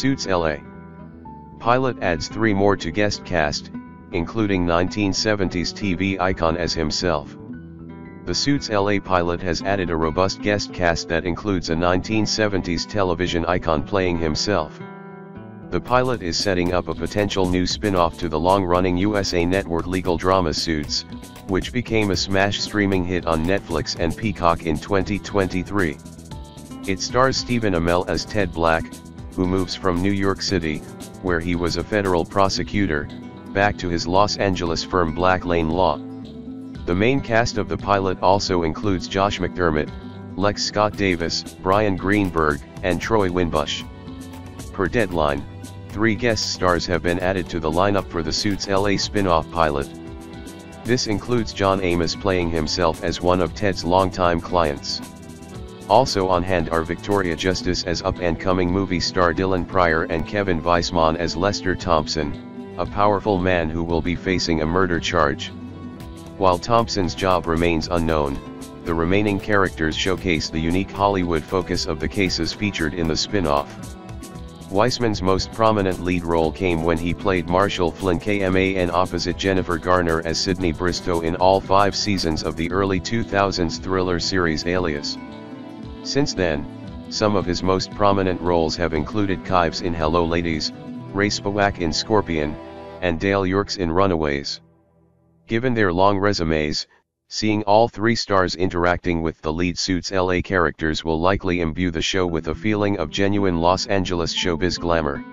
Suits LA. Pilot adds three more to guest cast, including 1970s TV icon as himself. The Suits LA pilot has added a robust guest cast that includes a 1970s television icon playing himself. The pilot is setting up a potential new spin-off to the long-running USA Network legal drama Suits, which became a smash streaming hit on Netflix and Peacock in 2023. It stars Stephen Amell as Ted Black, who moves from New York City, where he was a federal prosecutor, back to his Los Angeles firm Black Lane Law. The main cast of the pilot also includes Josh McDermott, Lex Scott Davis, Bryan Greenberg, and Troy Winbush. Per deadline, three guest stars have been added to the lineup for the Suits LA spin-off pilot. This includes John Amos playing himself as one of Ted's longtime clients. Also on hand are Victoria Justice as up-and-coming movie star Dylan Pryor and Kevin Weisman as Lester Thompson, a powerful man who will be facing a murder charge. While Thompson's job remains unknown, the remaining characters showcase the unique Hollywood focus of the cases featured in the spin-off. Weisman's most prominent lead role came when he played Marshall Flinkman opposite Jennifer Garner as Sydney Bristow in all five seasons of the early 2000s thriller series Alias. Since then, some of his most prominent roles have included Kives in Hello Ladies, Ray Spewak in Scorpion, and Dale Yorkes in Runaways. Given their long resumes, seeing all three stars interacting with the lead Suits LA characters will likely imbue the show with a feeling of genuine Los Angeles showbiz glamour.